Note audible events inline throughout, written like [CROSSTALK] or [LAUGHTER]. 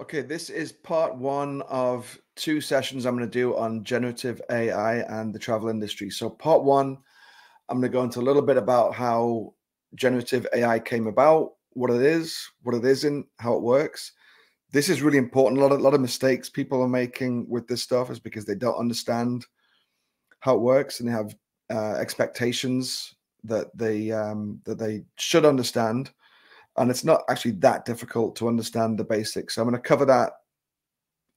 Okay, this is part one of two sessions I'm going to do on generative AI and the travel industry. So, part one, I'm going to go into a little bit about how generative AI came about, what it is, what it isn't, how it works. This is really important. A lot of, a lot of mistakes people are making with this stuff is because they don't understand how it works and they have uh, expectations that they um, that they should understand and it's not actually that difficult to understand the basics. So I'm going to cover that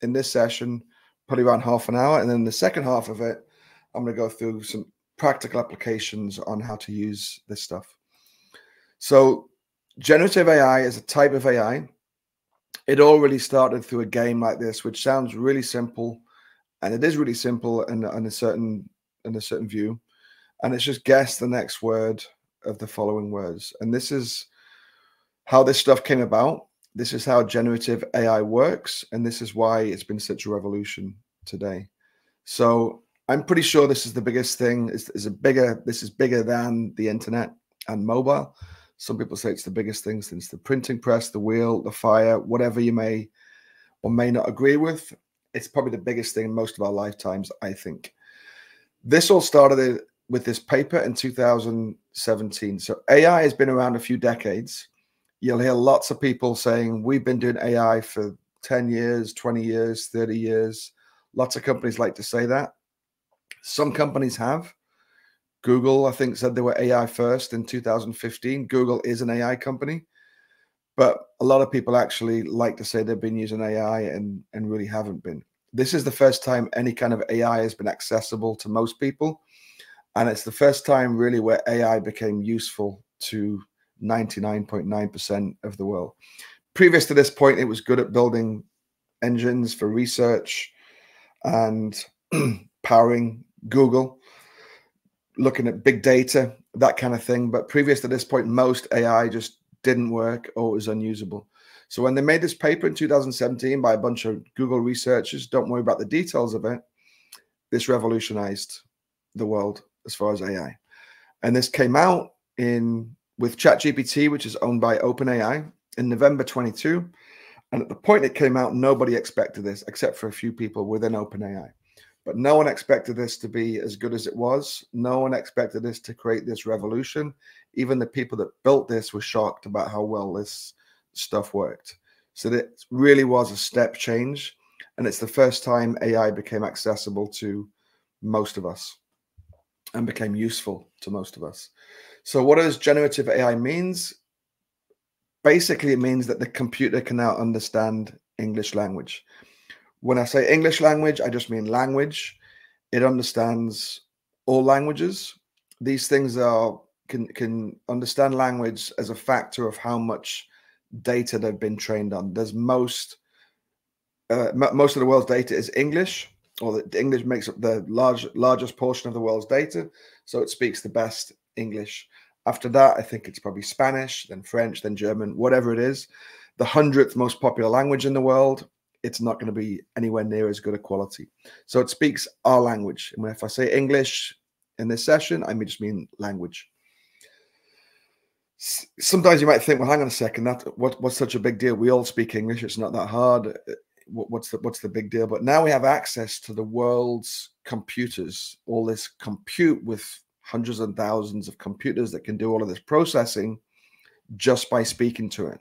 in this session, probably around half an hour. And then the second half of it, I'm going to go through some practical applications on how to use this stuff. So generative AI is a type of AI. It all really started through a game like this, which sounds really simple. And it is really simple in, in a certain in a certain view. And it's just guess the next word of the following words. And this is how this stuff came about. This is how generative AI works, and this is why it's been such a revolution today. So I'm pretty sure this is the biggest thing. Is is a bigger. This is bigger than the internet and mobile. Some people say it's the biggest thing since the printing press, the wheel, the fire, whatever you may or may not agree with. It's probably the biggest thing in most of our lifetimes, I think. This all started with this paper in 2017. So AI has been around a few decades you'll hear lots of people saying we've been doing AI for 10 years, 20 years, 30 years. Lots of companies like to say that. Some companies have. Google, I think, said they were AI first in 2015. Google is an AI company. But a lot of people actually like to say they've been using AI and, and really haven't been. This is the first time any kind of AI has been accessible to most people. And it's the first time really where AI became useful to 99.9% of the world. Previous to this point, it was good at building engines for research and [CLEARS THROAT] powering Google, looking at big data, that kind of thing. But previous to this point, most AI just didn't work or was unusable. So when they made this paper in 2017 by a bunch of Google researchers, don't worry about the details of it. This revolutionized the world as far as AI. And this came out in with ChatGPT, which is owned by OpenAI, in November 22. And at the point it came out, nobody expected this except for a few people within OpenAI. But no one expected this to be as good as it was. No one expected this to create this revolution. Even the people that built this were shocked about how well this stuff worked. So it really was a step change. And it's the first time AI became accessible to most of us and became useful to most of us. So what does generative AI means? Basically, it means that the computer can now understand English language. When I say English language, I just mean language. It understands all languages. These things are can can understand language as a factor of how much data they've been trained on. There's most uh, most of the world's data is English, or the English makes up the large largest portion of the world's data, so it speaks the best English. After that, I think it's probably Spanish, then French, then German, whatever it is. The hundredth most popular language in the world, it's not going to be anywhere near as good a quality. So it speaks our language. And if I say English in this session, I just mean language. Sometimes you might think, well, hang on a second, that what, what's such a big deal? We all speak English. It's not that hard. What's the what's the big deal? But now we have access to the world's computers, all this compute with hundreds and thousands of computers that can do all of this processing just by speaking to it.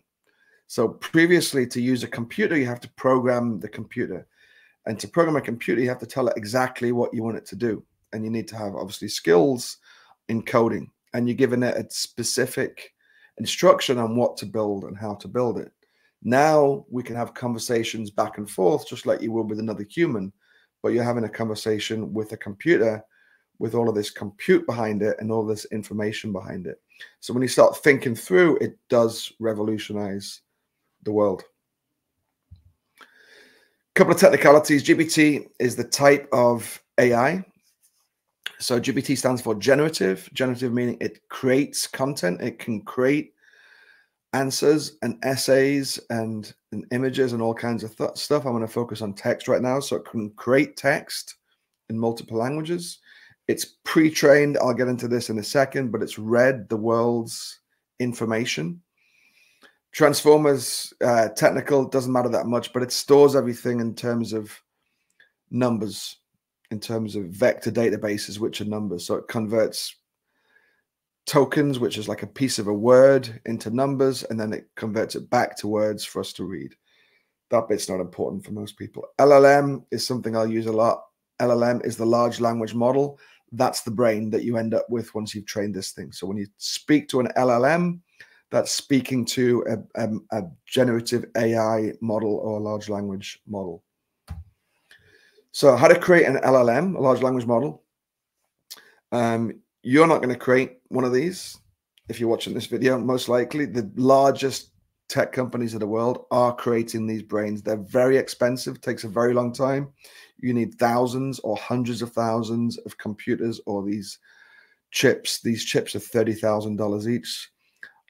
So previously, to use a computer, you have to program the computer. And to program a computer, you have to tell it exactly what you want it to do. And you need to have obviously skills in coding. And you're giving it a specific instruction on what to build and how to build it. Now we can have conversations back and forth, just like you would with another human, but you're having a conversation with a computer with all of this compute behind it and all this information behind it. So when you start thinking through, it does revolutionize the world. A couple of technicalities. GPT is the type of AI. So GPT stands for generative. Generative meaning it creates content. It can create answers and essays and, and images and all kinds of stuff. I'm going to focus on text right now. So it can create text in multiple languages. It's pre trained. I'll get into this in a second, but it's read the world's information. Transformers, uh, technical, doesn't matter that much, but it stores everything in terms of numbers, in terms of vector databases, which are numbers. So it converts tokens, which is like a piece of a word, into numbers, and then it converts it back to words for us to read. That bit's not important for most people. LLM is something I'll use a lot. LLM is the large language model. That's the brain that you end up with once you've trained this thing. So when you speak to an LLM, that's speaking to a, a, a generative AI model or a large language model. So how to create an LLM, a large language model. Um, you're not going to create one of these if you're watching this video. Most likely, the largest tech companies of the world are creating these brains. They're very expensive, takes a very long time. You need thousands or hundreds of thousands of computers or these chips. These chips are $30,000 each.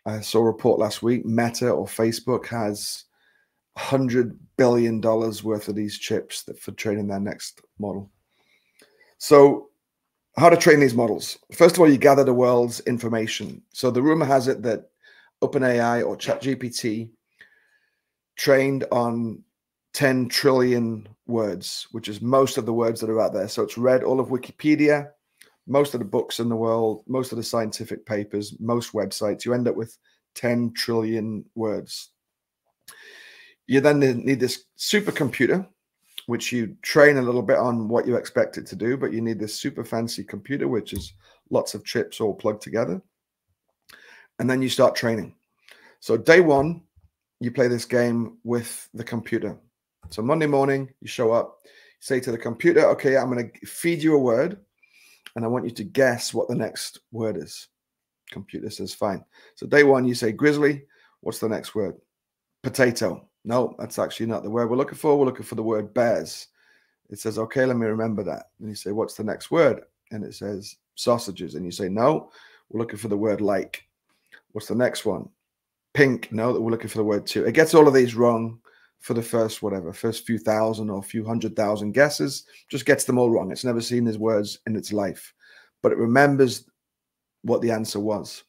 I saw a report last week Meta or Facebook has $100 billion worth of these chips that for training their next model. So how to train these models. First of all, you gather the world's information. So the rumor has it that OpenAI or ChatGPT trained on 10 trillion words, which is most of the words that are out there. So it's read all of Wikipedia, most of the books in the world, most of the scientific papers, most websites. You end up with 10 trillion words. You then need this supercomputer which you train a little bit on what you expect it to do, but you need this super fancy computer, which is lots of chips all plugged together. And then you start training. So day one, you play this game with the computer. So Monday morning, you show up, say to the computer, okay, I'm going to feed you a word, and I want you to guess what the next word is. Computer says, fine. So day one, you say grizzly. What's the next word? Potato. No, that's actually not the word we're looking for. We're looking for the word bears. It says, okay, let me remember that. And you say, what's the next word? And it says sausages. And you say, no, we're looking for the word like. What's the next one? Pink. No, that we're looking for the word too. It gets all of these wrong for the first whatever, first few thousand or few hundred thousand guesses, just gets them all wrong. It's never seen these words in its life, but it remembers what the answer was.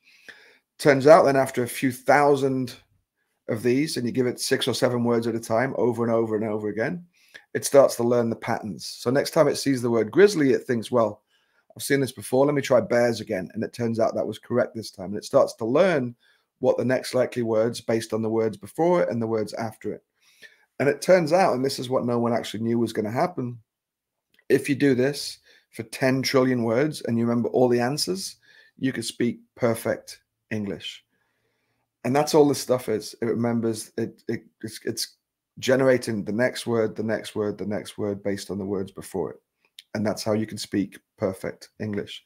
Turns out then after a few thousand of these and you give it six or seven words at a time over and over and over again, it starts to learn the patterns. So next time it sees the word grizzly, it thinks, well, I've seen this before. Let me try bears again. And it turns out that was correct this time. And it starts to learn what the next likely words based on the words before it and the words after it. And it turns out, and this is what no one actually knew was going to happen, if you do this for 10 trillion words and you remember all the answers, you could speak perfect English and that's all this stuff is. It remembers it, it it's, it's generating the next word, the next word, the next word based on the words before it, and that's how you can speak perfect English.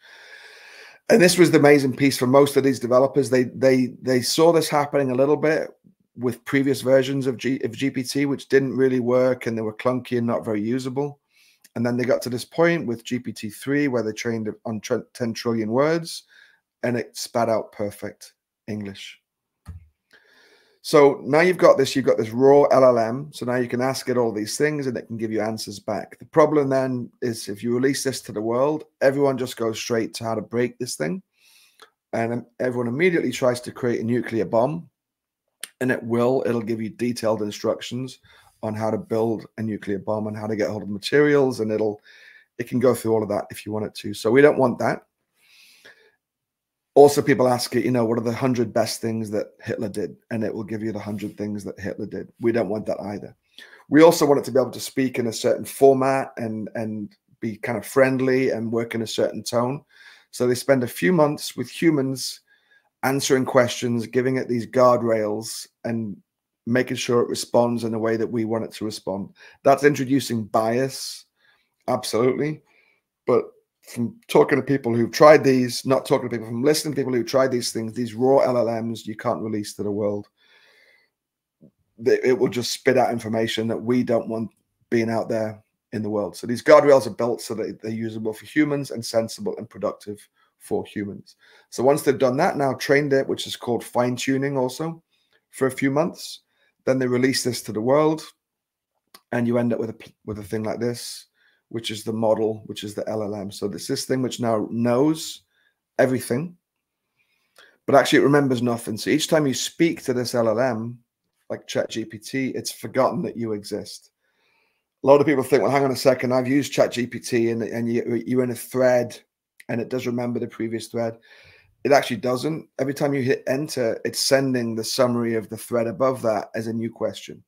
And this was the amazing piece for most of these developers. They they they saw this happening a little bit with previous versions of, G, of GPT, which didn't really work and they were clunky and not very usable. And then they got to this point with GPT 3 where they trained on 10 trillion words and it spat out perfect English. So now you've got this, you've got this raw LLM. So now you can ask it all these things and it can give you answers back. The problem then is if you release this to the world, everyone just goes straight to how to break this thing. And everyone immediately tries to create a nuclear bomb. And it will, it'll give you detailed instructions on how to build a nuclear bomb and how to get hold of materials. And it'll, it can go through all of that if you want it to. So we don't want that also people ask it you know what are the 100 best things that hitler did? And it will give you the 100 things that hitler did. We don't want that either. We also want it to be able to speak in a certain format and and be kind of friendly and work in a certain tone. So they spend a few months with humans answering questions giving it these guardrails and making sure it responds in the way that we want it to respond. That's introducing bias. Absolutely. But from talking to people who've tried these, not talking to people, from listening to people who tried these things, these raw LLMs you can't release to the world. It will just spit out information that we don't want being out there in the world. So these guardrails are built so that they're usable for humans and sensible and productive for humans. So once they've done that, now trained it, which is called fine tuning also for a few months, then they release this to the world, and you end up with a with a thing like this which is the model, which is the LLM. So this this thing which now knows everything, but actually it remembers nothing. So each time you speak to this LLM, like ChatGPT, it's forgotten that you exist. A lot of people think, well, hang on a second, I've used ChatGPT and, and you, you're in a thread and it does remember the previous thread. It actually doesn't. Every time you hit enter, it's sending the summary of the thread above that as a new question.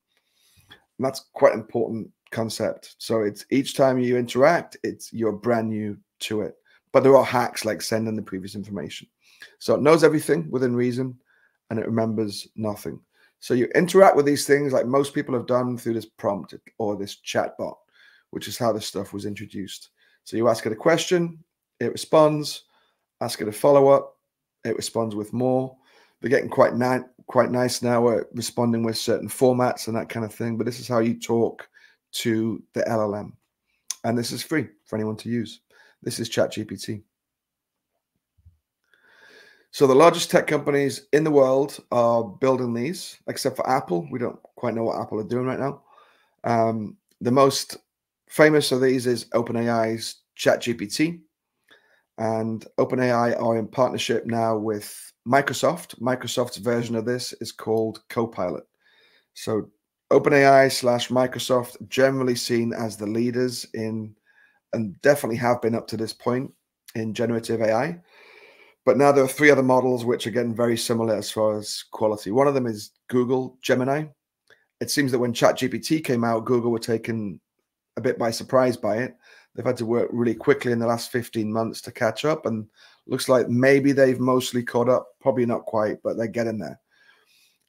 And that's quite important concept. So it's each time you interact, it's you're brand new to it. But there are hacks like sending the previous information. So it knows everything within reason and it remembers nothing. So you interact with these things like most people have done through this prompt or this chatbot, which is how this stuff was introduced. So you ask it a question, it responds, ask it a follow up, it responds with more. They're getting quite ni- quite nice now at responding with certain formats and that kind of thing. But this is how you talk to the LLM, and this is free for anyone to use. This is ChatGPT. So the largest tech companies in the world are building these, except for Apple. We don't quite know what Apple are doing right now. Um, the most famous of these is OpenAI's ChatGPT. And OpenAI are in partnership now with Microsoft. Microsoft's version of this is called Copilot. So OpenAI slash Microsoft generally seen as the leaders in, and definitely have been up to this point in generative AI. But now there are three other models which are getting very similar as far as quality. One of them is Google Gemini. It seems that when ChatGPT came out, Google were taken a bit by surprise by it. They've had to work really quickly in the last 15 months to catch up, and looks like maybe they've mostly caught up. Probably not quite, but they're getting there.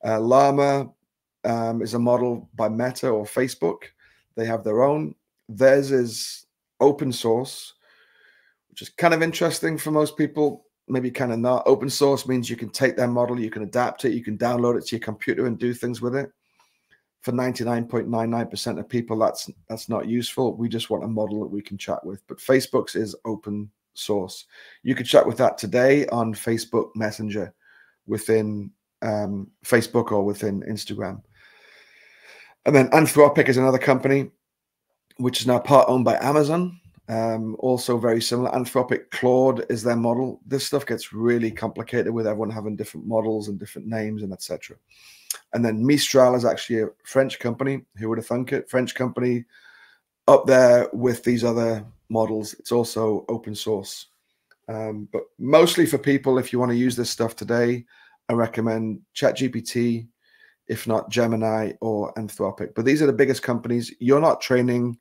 Uh, Llama um, is a model by Meta or Facebook. They have their own. Theirs is open source, which is kind of interesting for most people. Maybe kind of not. Open source means you can take their model, you can adapt it, you can download it to your computer and do things with it for 99.99% of people that's that's not useful we just want a model that we can chat with but facebook's is open source you could chat with that today on facebook messenger within um, facebook or within instagram and then anthropic is another company which is now part owned by amazon um, also very similar anthropic claude is their model this stuff gets really complicated with everyone having different models and different names and etc and then Mistral is actually a French company. Who would have thunk it? French company up there with these other models. It's also open source. Um, but mostly for people, if you want to use this stuff today, I recommend ChatGPT, if not Gemini or Anthropic. But these are the biggest companies. You're not training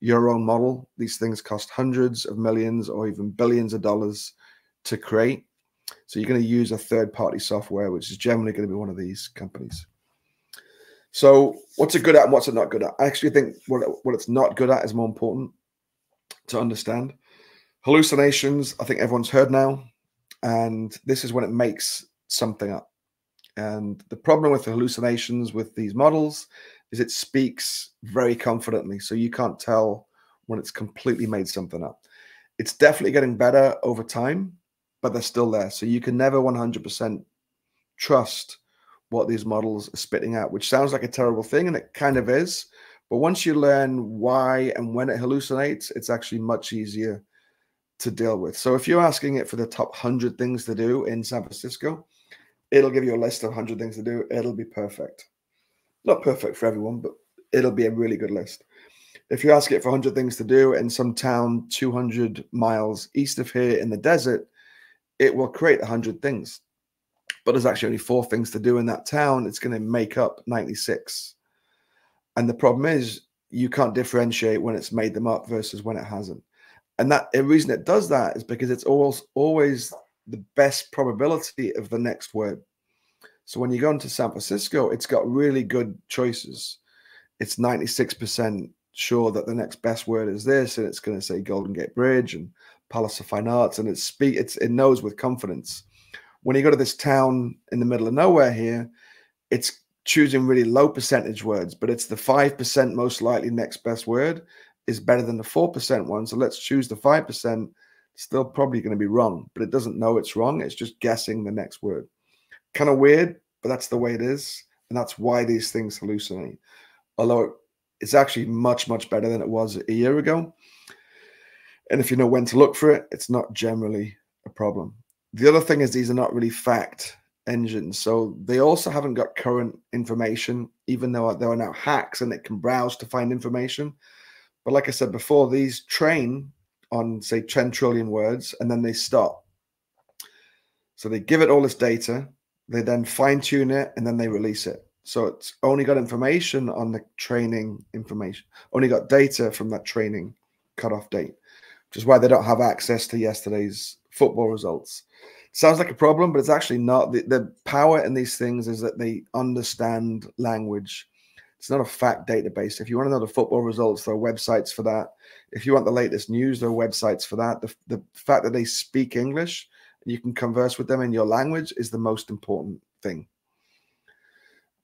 your own model. These things cost hundreds of millions or even billions of dollars to create. So you're going to use a third party software, which is generally going to be one of these companies. So what's it good at and what's it not good at? I actually think what, what it's not good at is more important to understand. Hallucinations, I think everyone's heard now. And this is when it makes something up. And the problem with the hallucinations with these models is it speaks very confidently. So you can't tell when it's completely made something up. It's definitely getting better over time but they're still there. So you can never 100% trust what these models are spitting out, which sounds like a terrible thing, and it kind of is. But once you learn why and when it hallucinates, it's actually much easier to deal with. So if you're asking it for the top 100 things to do in San Francisco, it'll give you a list of 100 things to do. It'll be perfect. Not perfect for everyone, but it'll be a really good list. If you ask it for 100 things to do in some town 200 miles east of here in the desert, it will create 100 things. But there's actually only four things to do in that town. It's going to make up 96. And the problem is, you can't differentiate when it's made them up versus when it hasn't. And that the reason it does that is because it's always always the best probability of the next word. So when you go into San Francisco, it's got really good choices. It's 96% sure that the next best word is this, and it's going to say Golden Gate Bridge and Palace of Fine Arts, and it speak it's it knows with confidence. When you go to this town in the middle of nowhere here, it's choosing really low percentage words, but it's the five percent most likely next best word is better than the four percent one. So let's choose the five percent. Still probably going to be wrong, but it doesn't know it's wrong. It's just guessing the next word. Kind of weird, but that's the way it is, and that's why these things hallucinate. Although it's actually much much better than it was a year ago and if you know when to look for it, it's not generally a problem. the other thing is these are not really fact engines. So they also haven't got current information, even though there are now hacks and it can browse to find information. But like I said before, these train on, say, 10 trillion words and then they stop. So they give it all this data, they then fine tune it, and then they release it. So it's only got information on the training information, only got data from that training cutoff date, which is why they don't have access to yesterday's football results. Sounds like a problem, but it's actually not. The, the power in these things is that they understand language. It's not a fact database. If you want to know the football results, there are websites for that. If you want the latest news, there are websites for that. The, the fact that they speak English and you can converse with them in your language is the most important thing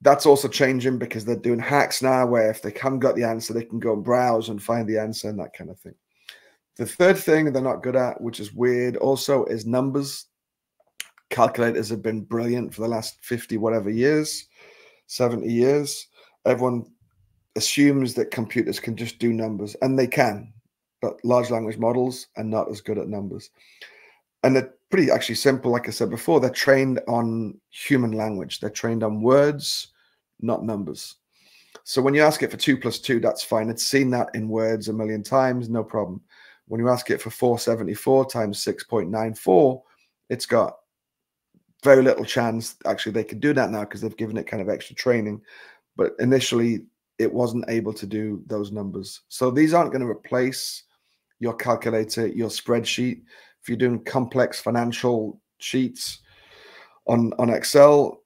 that's also changing because they're doing hacks now where if they haven't got the answer, they can go and browse and find the answer and that kind of thing. The third thing they're not good at, which is weird also, is numbers. Calculators have been brilliant for the last 50 whatever years, 70 years. Everyone assumes that computers can just do numbers, and they can, but large language models are not as good at numbers. And they're pretty actually simple. Like I said before, they're trained on human language, they're trained on words not numbers. So when you ask it for two plus two, that's fine. It's seen that in words a million times, no problem. When you ask it for 474 times 6.94, it's got very little chance. Actually, they can do that now because they've given it kind of extra training. But initially, it wasn't able to do those numbers. So these aren't going to replace your calculator, your spreadsheet. If you're doing complex financial sheets on, on Excel,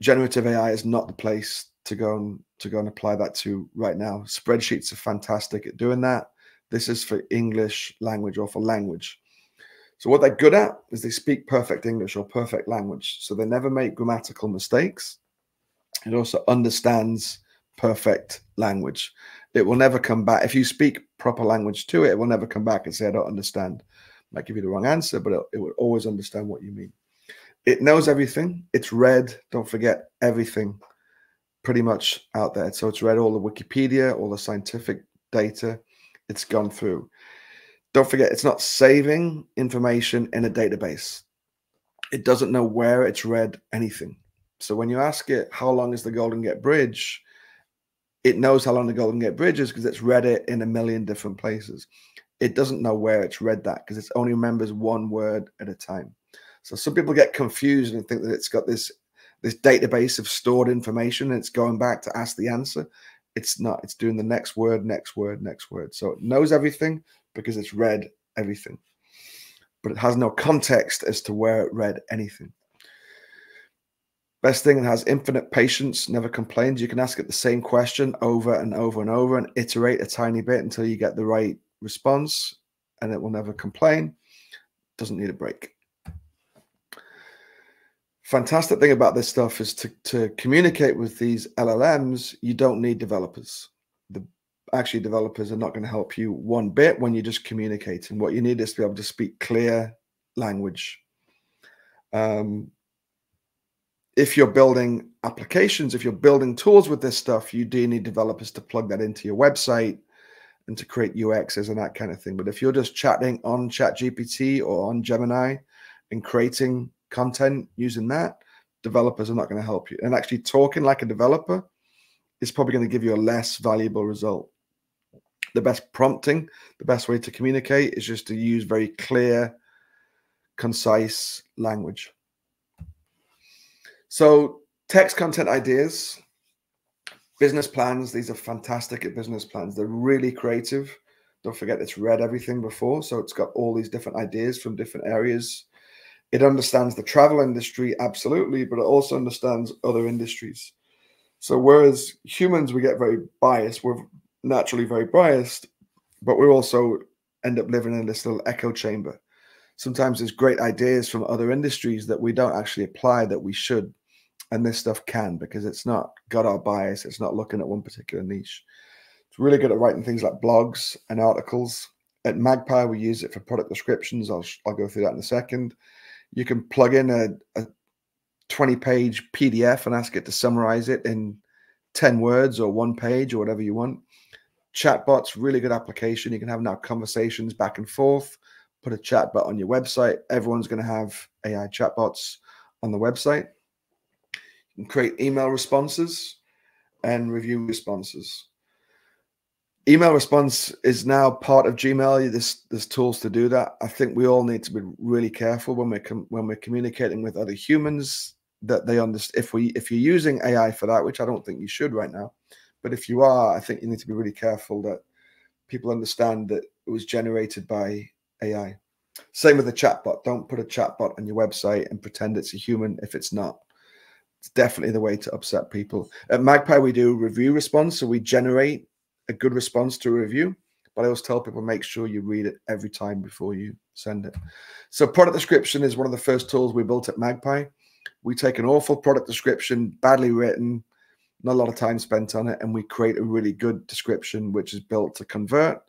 generative AI is not the place to go and to go and apply that to right now. Spreadsheets are fantastic at doing that. This is for English language or for language. So what they're good at is they speak perfect English or perfect language. So they never make grammatical mistakes. It also understands perfect language. It will never come back. If you speak proper language to it, it will never come back and say, I don't understand. Might give you the wrong answer, but it, it will always understand what you mean. It knows everything. It's read, don't forget, everything pretty much out there. So it's read all the Wikipedia, all the scientific data. It's gone through. Don't forget, it's not saving information in a database. It doesn't know where it's read anything. So when you ask it, how long is the Golden Gate Bridge? It knows how long the Golden Gate Bridge is because it's read it in a million different places. It doesn't know where it's read that because it only remembers one word at a time. So some people get confused and think that it's got this this database of stored information and it's going back to ask the answer. It's not. It's doing the next word, next word, next word. So it knows everything because it's read everything, but it has no context as to where it read anything. Best thing, has infinite patience, never complains. You can ask it the same question over and over and over and iterate a tiny bit until you get the right response, and it will never complain. Doesn't need a break fantastic thing about this stuff is to, to communicate with these LLMs, you don't need developers. The actually developers are not going to help you one bit when you're just communicating. What you need is to be able to speak clear language. Um, if you're building applications, if you're building tools with this stuff, you do need developers to plug that into your website and to create UXs and that kind of thing. But if you're just chatting on ChatGPT or on Gemini and creating content using that, developers are not going to help you. And actually, talking like a developer is probably going to give you a less valuable result. The best prompting, the best way to communicate is just to use very clear, concise language. So, text content ideas, business plans, these are fantastic at business plans. They're really creative. Don't forget it's read everything before. So, it's got all these different ideas from different areas it understands the travel industry, absolutely, but it also understands other industries. So, whereas humans, we get very biased, we're naturally very biased, but we also end up living in this little echo chamber. Sometimes there's great ideas from other industries that we don't actually apply that we should. And this stuff can because it's not got our bias, it's not looking at one particular niche. It's really good at writing things like blogs and articles. At Magpie, we use it for product descriptions. I'll, I'll go through that in a second. You can plug in a, a 20 page PDF and ask it to summarize it in 10 words or one page or whatever you want. Chatbot's really good application. You can have now conversations back and forth, put a chatbot on your website. Everyone's going to have AI chatbots on the website. Create email responses and review responses. Email response is now part of Gmail. There's, there's tools to do that. I think we all need to be really careful when we're when we're communicating with other humans that they understand. If we if you're using AI for that, which I don't think you should right now, but if you are, I think you need to be really careful that people understand that it was generated by AI. Same with the chatbot. Don't put a chatbot on your website and pretend it's a human if it's not. It's definitely the way to upset people. At Magpie, we do review response, so we generate a good response to a review. But I always tell people make sure you read it every time before you send it. So product description is one of the first tools we built at Magpie. We take an awful product description, badly written, not a lot of time spent on it, and we create a really good description which is built to convert.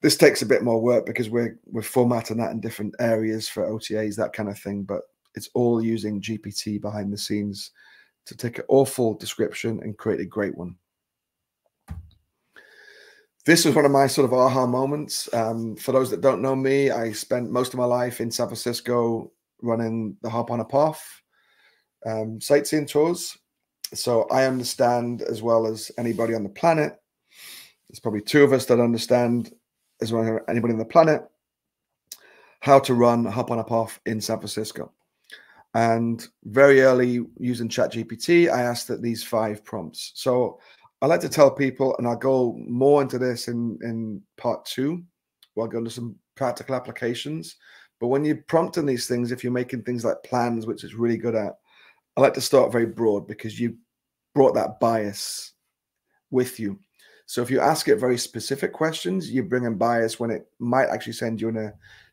This takes a bit more work because we're we're formatting that in different areas for OTAs, that kind of thing. But it's all using GPT behind the scenes to take an awful description and create a great one this was one of my sort of aha moments. Um, for those that don't know me, I spent most of my life in San Francisco running the Hop on a Path um, sightseeing tours. So I understand as well as anybody on the planet. There's probably two of us that understand as well as anybody on the planet how to run Hop on a Path in San Francisco. And very early using ChatGPT, I asked that these five prompts. So I like to tell people, and I'll go more into this in, in part two, where I'll go into some practical applications. But when you're prompting these things, if you're making things like plans, which is really good at, I like to start very broad because you brought that bias with you. So if you ask it very specific questions, you bring in bias when it might actually send you in a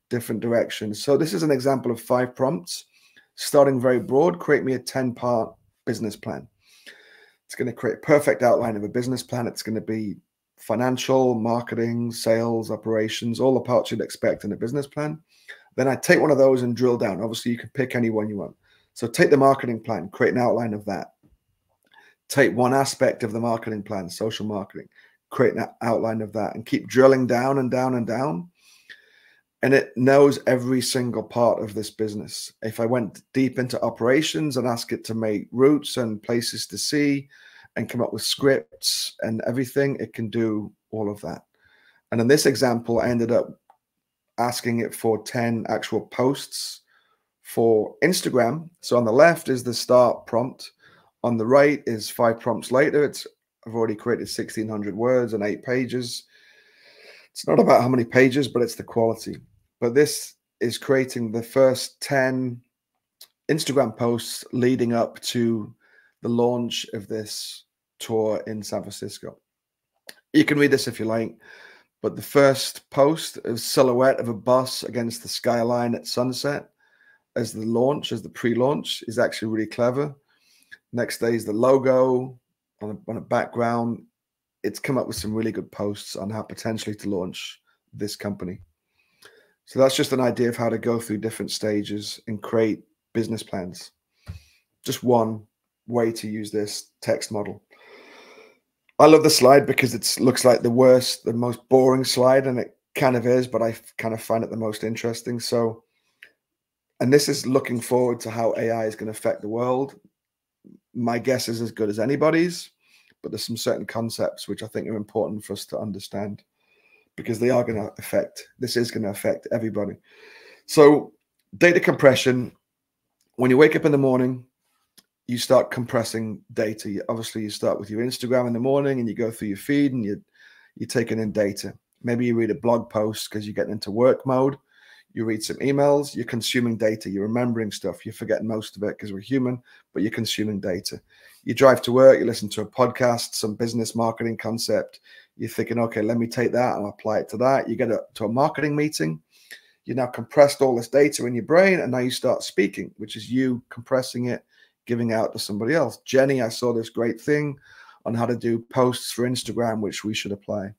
different direction. So this is an example of five prompts, starting very broad, create me a 10 part business plan. It's going to create a perfect outline of a business plan. It's going to be financial, marketing, sales, operations, all the parts you'd expect in a business plan. Then I take one of those and drill down. Obviously, you can pick any one you want. So take the marketing plan, create an outline of that. Take one aspect of the marketing plan, social marketing, create an outline of that, and keep drilling down and down and down and it knows every single part of this business. If I went deep into operations and ask it to make routes and places to see and come up with scripts and everything, it can do all of that. And in this example, I ended up asking it for 10 actual posts for Instagram. So on the left is the start prompt. On the right is five prompts later. It's I've already created 1600 words and eight pages. It's not about how many pages, but it's the quality. But this is creating the first 10 Instagram posts leading up to the launch of this tour in San Francisco. You can read this if you like, but the first post is silhouette of a bus against the skyline at sunset as the launch, as the pre-launch, is actually really clever. Next day is the logo on a, on a background it's come up with some really good posts on how potentially to launch this company. So that's just an idea of how to go through different stages and create business plans. Just one way to use this text model. I love the slide because it looks like the worst, the most boring slide, and it kind of is, but I kind of find it the most interesting. So, and this is looking forward to how AI is going to affect the world. My guess is as good as anybody's but there's some certain concepts which I think are important for us to understand because they are going to affect, this is going to affect everybody. So, data compression, when you wake up in the morning, you start compressing data. Obviously, you start with your Instagram in the morning and you go through your feed and you, you're taking in data. Maybe you read a blog post because you're getting into work mode you read some emails, you're consuming data, you're remembering stuff, you're forgetting most of it because we're human, but you're consuming data. You drive to work, you listen to a podcast, some business marketing concept, you're thinking, okay, let me take that and apply it to that. You get a, to a marketing meeting, you now compressed all this data in your brain, and now you start speaking, which is you compressing it, giving out to somebody else. Jenny, I saw this great thing on how to do posts for Instagram, which we should apply.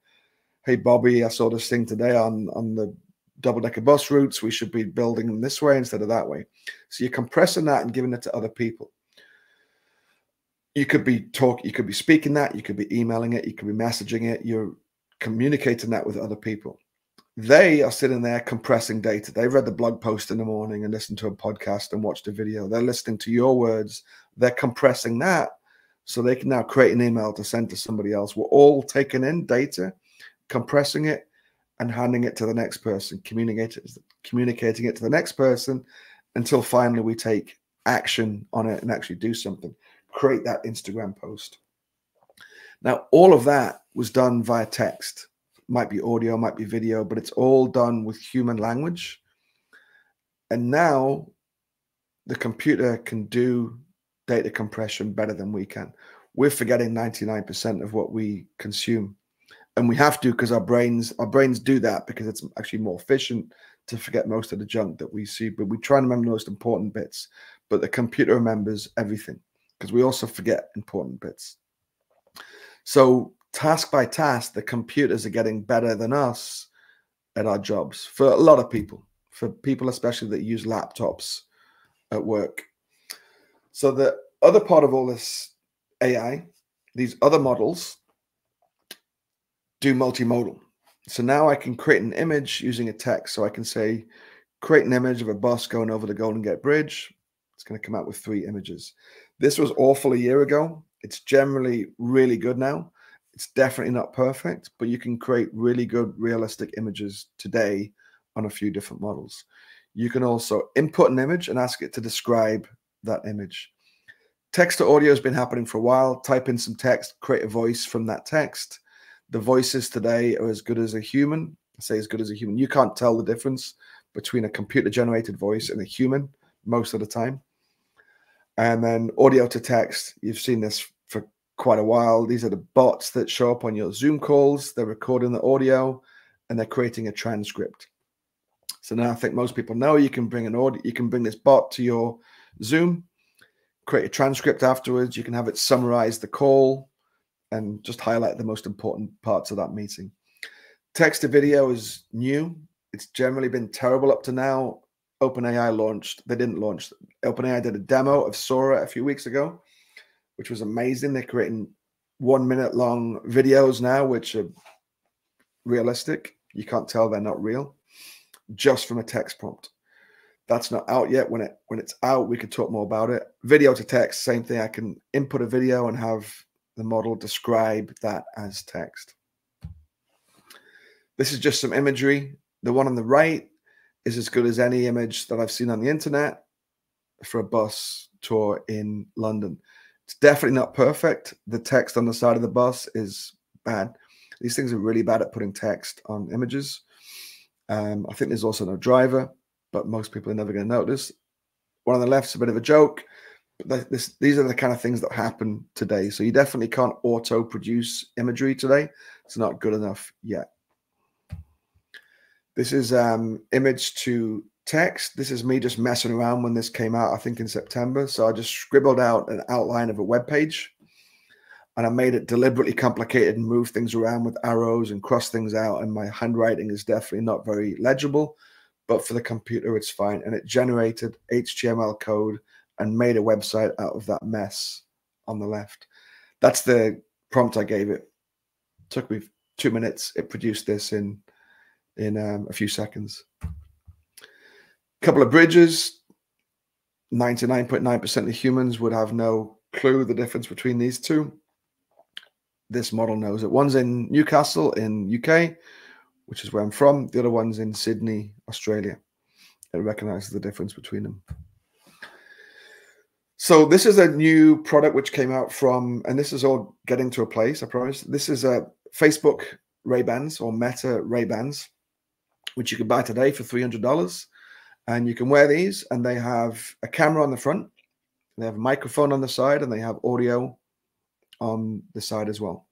Hey Bobby, I saw this thing today on on the double decker bus routes. We should be building them this way instead of that way. So you're compressing that and giving it to other people. You could be talk, you could be speaking that, you could be emailing it, you could be messaging it, you're communicating that with other people. they are sitting there compressing data. They've read the blog post in the morning and listened to a podcast and watched a video. They're listening to your words. They're compressing that so they can now create an email to send to somebody else. We're all taking in data, compressing it, and handing it to the next person, communicating communicating it to the next person until finally we take action on it and actually do something. Create that Instagram post. Now, all of that was done via text might be audio, might be video, but it's all done with human language. And now the computer can do data compression better than we can. We're forgetting 99% of what we consume. And we have to because our brains our brains do that because it's actually more efficient to forget most of the junk that we see. But we try and remember the most important bits. But the computer remembers everything because we also forget important bits. So task by task, the computers are getting better than us at our jobs for a lot of people, for people especially that use laptops at work. So the other part of all this AI, these other models do multimodal. So now I can create an image using a text. So I can say, create an image of a bus going over the Golden Gate Bridge. It's going to come out with three images. This was awful a year ago. It's generally really good now. It's definitely not perfect, but you can create really good realistic images today on a few different models. You can also input an image and ask it to describe that image. Text to audio has been happening for a while. Type in some text, create a voice from that text. The voices today are as good as a human. I say as good as a human. You can't tell the difference between a computer generated voice and a human most of the time. And then audio to text, you've seen this for quite a while. These are the bots that show up on your Zoom calls. They're recording the audio and they're creating a transcript. So now I think most people know you can bring an audio, you can bring this bot to your Zoom, create a transcript afterwards. You can have it summarize the call and just highlight the most important parts of that meeting. Text to video is new. It's generally been terrible up to now. OpenAI launched, they didn't launch. OpenAI did a demo of Sora a few weeks ago which was amazing. They're creating one minute long videos now, which are realistic. You can't tell they're not real just from a text prompt. That's not out yet. When it when it's out, we could talk more about it. Video to text, same thing. I can input a video and have the model describe that as text. This is just some imagery. The one on the right is as good as any image that I've seen on the internet for a bus tour in London. It's definitely not perfect. The text on the side of the bus is bad. These things are really bad at putting text on images. Um, I think there's also no driver, but most people are never going to notice. One on the left's a bit of a joke. But this, these are the kind of things that happen today. So you definitely can't auto produce imagery today. It's not good enough yet. This is um, image to text. This is me just messing around when this came out, I think in September. So I just scribbled out an outline of a web page and I made it deliberately complicated and moved things around with arrows and cross things out. And my handwriting is definitely not very legible, but for the computer, it's fine. And it generated HTML code and made a website out of that mess on the left. That's the prompt I gave it. Took me two minutes. It produced this in in um, a few seconds couple of bridges. 99.9% of humans would have no clue the difference between these two. This model knows it. One's in Newcastle in UK, which is where I'm from. The other one's in Sydney, Australia. It recognizes the difference between them. So this is a new product which came out from, and this is all getting to a place, I promise. This is a Facebook Ray-Bans or Meta Ray-Bans, which you can buy today for $300 and you can wear these and they have a camera on the front they have a microphone on the side and they have audio on the side as well.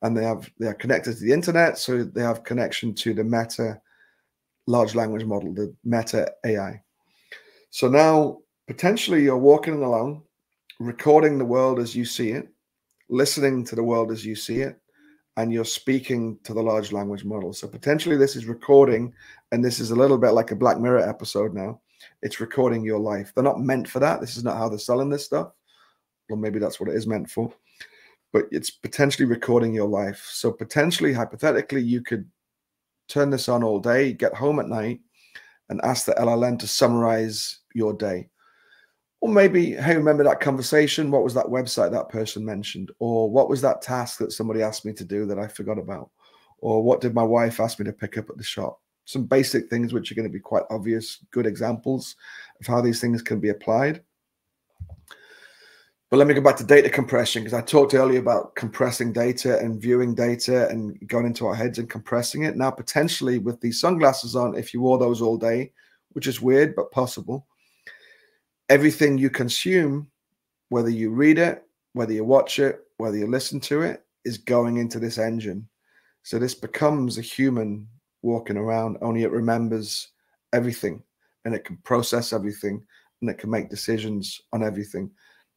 And they have they are connected to the internet so they have connection to the meta large language model the meta ai so now potentially you're walking along recording the world as you see it listening to the world as you see it and you're speaking to the large language model. So potentially this is recording, and this is a little bit like a Black Mirror episode now. It's recording your life. They're not meant for that. This is not how they're selling this stuff. Well, maybe that's what it is meant for. But it's potentially recording your life. So potentially, hypothetically, you could turn this on all day, get home at night, and ask the LLM to summarize your day. Or maybe, hey, remember that conversation? What was that website that person mentioned? Or what was that task that somebody asked me to do that I forgot about? Or what did my wife ask me to pick up at the shop? Some basic things which are going to be quite obvious, good examples of how these things can be applied. But let me go back to data compression because I talked earlier about compressing data and viewing data and going into our heads and compressing it. Now, potentially with these sunglasses on, if you wore those all day, which is weird but possible, everything you consume, whether you read it, whether you watch it, whether you listen to it, is going into this engine. So this becomes a human walking around, only it remembers everything and it can process everything and it can make decisions on everything.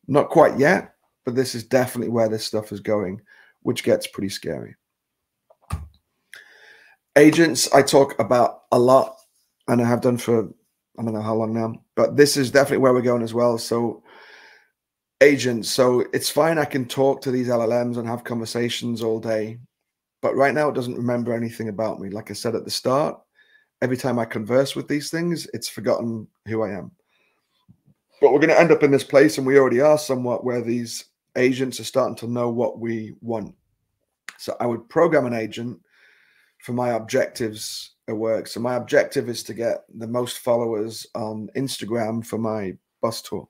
Not quite yet, but this is definitely where this stuff is going, which gets pretty scary. Agents, I talk about a lot, and I have done for I don't know how long now, but this is definitely where we're going as well. So, agents, so it's fine. I can talk to these LLMs and have conversations all day, but right now it doesn't remember anything about me. Like I said at the start, every time I converse with these things, it's forgotten who I am. But we're going to end up in this place, and we already are somewhat, where these agents are starting to know what we want. So I would program an agent for my objectives at work. So my objective is to get the most followers on Instagram for my bus tour.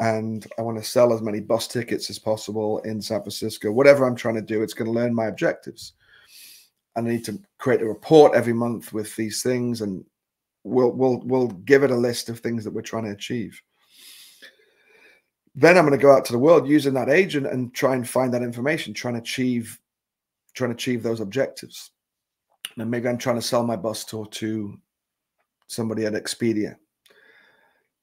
And I want to sell as many bus tickets as possible in San Francisco. Whatever I'm trying to do, it's going to learn my objectives. And I need to create a report every month with these things, and we'll we'll we'll give it a list of things that we're trying to achieve. Then I'm going to go out to the world using that agent and try and find that information, trying to achieve, trying to achieve those objectives. And maybe I'm trying to sell my bus tour to somebody at Expedia.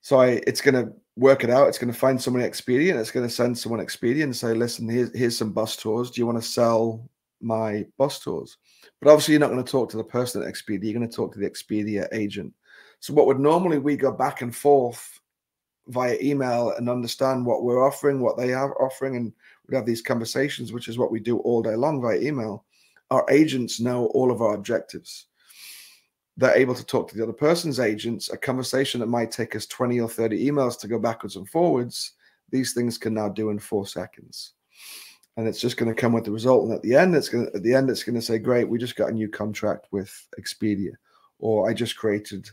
So I, it's going to work it out. It's going to find somebody Expedia and it's going to send someone Expedia and say, listen, here's, here's some bus tours. Do you want to sell my bus tours? But obviously, you're not going to talk to the person at Expedia. You're going to talk to the Expedia agent. So what would normally we go back and forth via email and understand what we're offering, what they are offering, and we have these conversations, which is what we do all day long via email. Our agents know all of our objectives. They're able to talk to the other person's agents. A conversation that might take us 20 or 30 emails to go backwards and forwards, these things can now do in four seconds. And it's just going to come with the result. And at the end, it's going to, at the end, it's going to say, Great, we just got a new contract with Expedia. Or I just created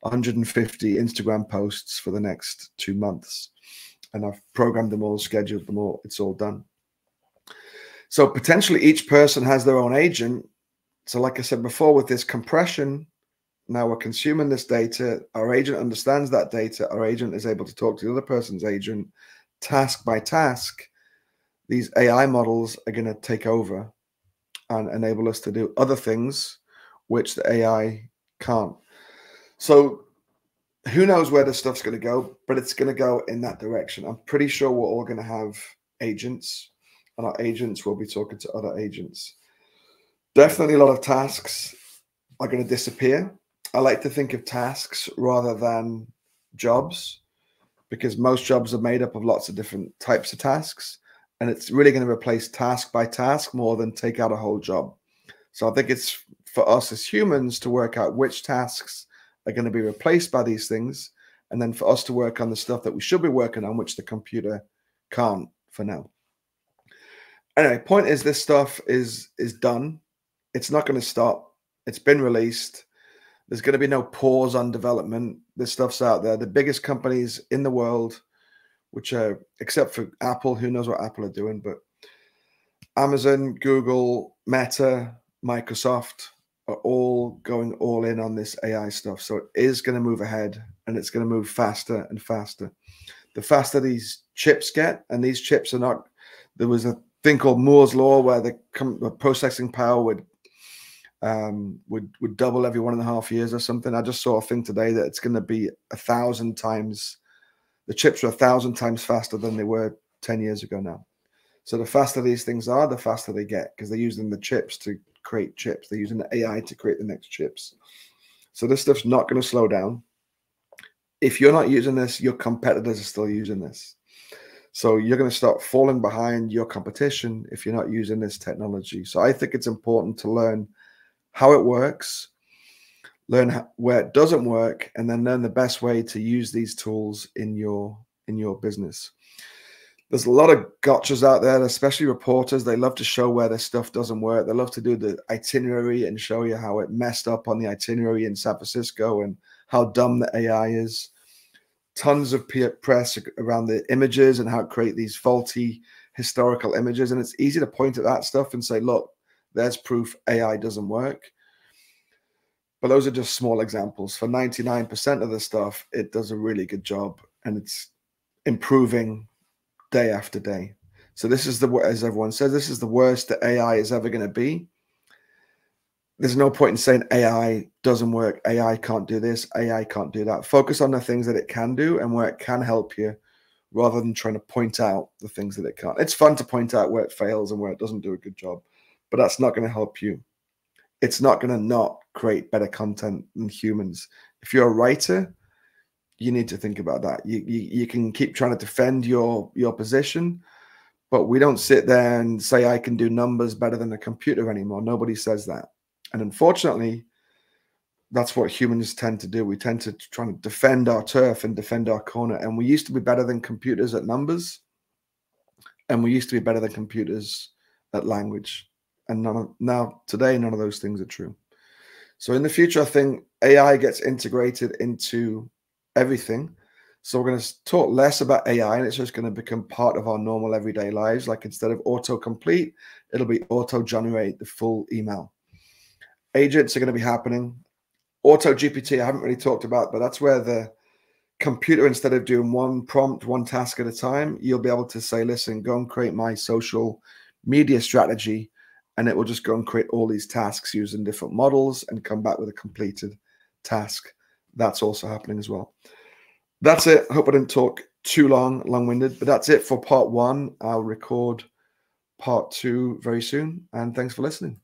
150 Instagram posts for the next two months. And I've programmed them all, scheduled them all. It's all done. So potentially each person has their own agent. So, like I said before, with this compression, now we're consuming this data. Our agent understands that data. Our agent is able to talk to the other person's agent task by task. These AI models are going to take over and enable us to do other things which the AI can't. So who knows where this stuff's going to go, but it's going to go in that direction. I'm pretty sure we're all going to have agents, and our agents will be talking to other agents. Definitely a lot of tasks are going to disappear. I like to think of tasks rather than jobs because most jobs are made up of lots of different types of tasks and it's really going to replace task by task more than take out a whole job. So I think it's for us as humans to work out which tasks are going to be replaced by these things, and then for us to work on the stuff that we should be working on, which the computer can't for now. Anyway, point is this stuff is is done. It's not going to stop. It's been released. There's going to be no pause on development. This stuff's out there. The biggest companies in the world, which are except for Apple, who knows what Apple are doing, but Amazon, Google, Meta, Microsoft, are all going all in on this AI stuff. So it is going to move ahead and it's going to move faster and faster. The faster these chips get, and these chips are not, there was a thing called Moore's Law where the, the processing power would um, would would double every one and a half years or something. I just saw a thing today that it's going to be a thousand times. The chips are a thousand times faster than they were ten years ago now. So the faster these things are, the faster they get because they're using the chips to create chips. They're using the AI to create the next chips. So this stuff's not going to slow down. If you're not using this, your competitors are still using this. So you're going to start falling behind your competition if you're not using this technology. So I think it's important to learn how it works, learn how, where it doesn't work, and then learn the best way to use these tools in your in your business. There's a lot of gotchas out there, especially reporters. They love to show where their stuff doesn't work. They love to do the itinerary and show you how it messed up on the itinerary in San Francisco and how dumb the AI is. Tons of press around the images and how to create these faulty historical images. And it's easy to point at that stuff and say, look, there's proof AI doesn't work. But those are just small examples. For 99% of the stuff, it does a really good job and it's improving day after day. So this is the as everyone says, this is the worst that AI is ever going to be. There's no point in saying AI doesn't work, AI can't do this, AI can't do that. Focus on the things that it can do and where it can help you rather than trying to point out the things that it can't. It's fun to point out where it fails and where it doesn't do a good job, but that's not going to help you. It's not going to not create better content than humans. If you're a writer, you need to think about that. You, you you can keep trying to defend your your position, but we don't sit there and say I can do numbers better than a computer anymore. Nobody says that, and unfortunately, that's what humans tend to do. We tend to try to defend our turf and defend our corner. And we used to be better than computers at numbers, and we used to be better than computers at language. And none of, now today, none of those things are true. So in the future, I think AI gets integrated into everything. So we're going to talk less about AI and it's just going to become part of our normal everyday lives. Like instead of autocomplete, it'll be auto generate the full email. Agents are going to be happening. Auto GPT, I haven't really talked about, but that's where the computer, instead of doing one prompt, one task at a time, you'll be able to say, listen, go and create my social media strategy. And it will just go and create all these tasks using different models and come back with a completed task that's also happening as well. That's it. I hope I didn't talk too long, long winded, but that's it for part one. I'll record part two very soon. And thanks for listening.